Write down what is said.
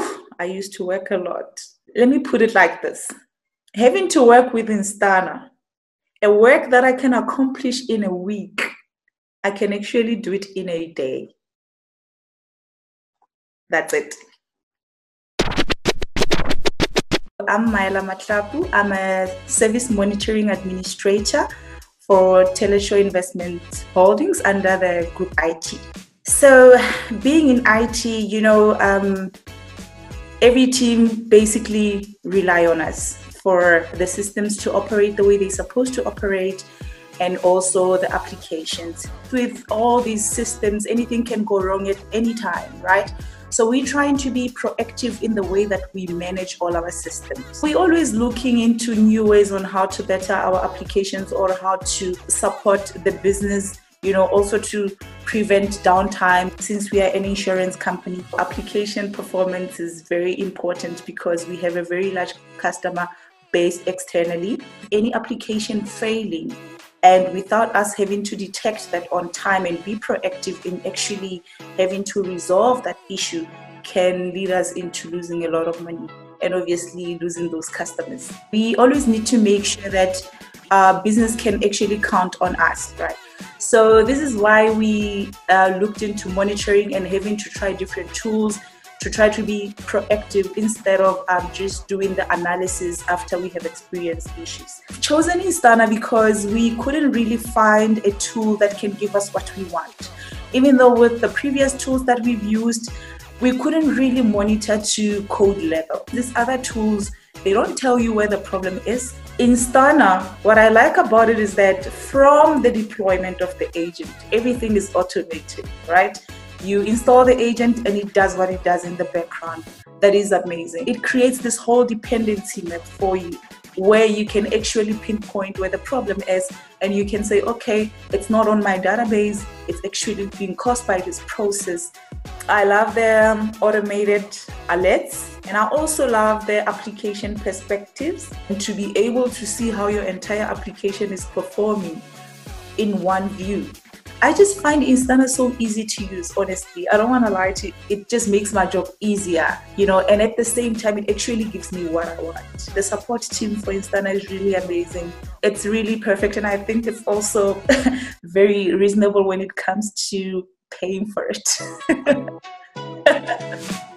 whew, I used to work a lot. Let me put it like this having to work with Instana, a work that I can accomplish in a week, I can actually do it in a day. That's it. I'm Maela Matlapu. I'm a service monitoring administrator for Telesure Investment Holdings under the group IT. So, being in IT, you know, um, every team basically rely on us for the systems to operate the way they're supposed to operate and also the applications. With all these systems, anything can go wrong at any time, right? So we're trying to be proactive in the way that we manage all our systems. We're always looking into new ways on how to better our applications or how to support the business you know, also to prevent downtime. Since we are an insurance company, application performance is very important because we have a very large customer base externally. Any application failing and without us having to detect that on time and be proactive in actually having to resolve that issue can lead us into losing a lot of money and obviously losing those customers. We always need to make sure that our business can actually count on us, right? So this is why we uh, looked into monitoring and having to try different tools to try to be proactive instead of um, just doing the analysis after we have experienced issues. Chosen Instana because we couldn't really find a tool that can give us what we want. Even though with the previous tools that we've used, we couldn't really monitor to code level. These other tools, they don't tell you where the problem is. Instana, what I like about it is that from the deployment of the agent, everything is automated, right? You install the agent and it does what it does in the background. That is amazing. It creates this whole dependency map for you where you can actually pinpoint where the problem is and you can say, okay, it's not on my database, it's actually being caused by this process. I love the automated alerts and I also love the application perspectives and to be able to see how your entire application is performing in one view. I just find Instana so easy to use, honestly. I don't want to lie to you. It just makes my job easier, you know, and at the same time, it actually gives me what I want. The support team for Instana is really amazing. It's really perfect. And I think it's also very reasonable when it comes to paying for it.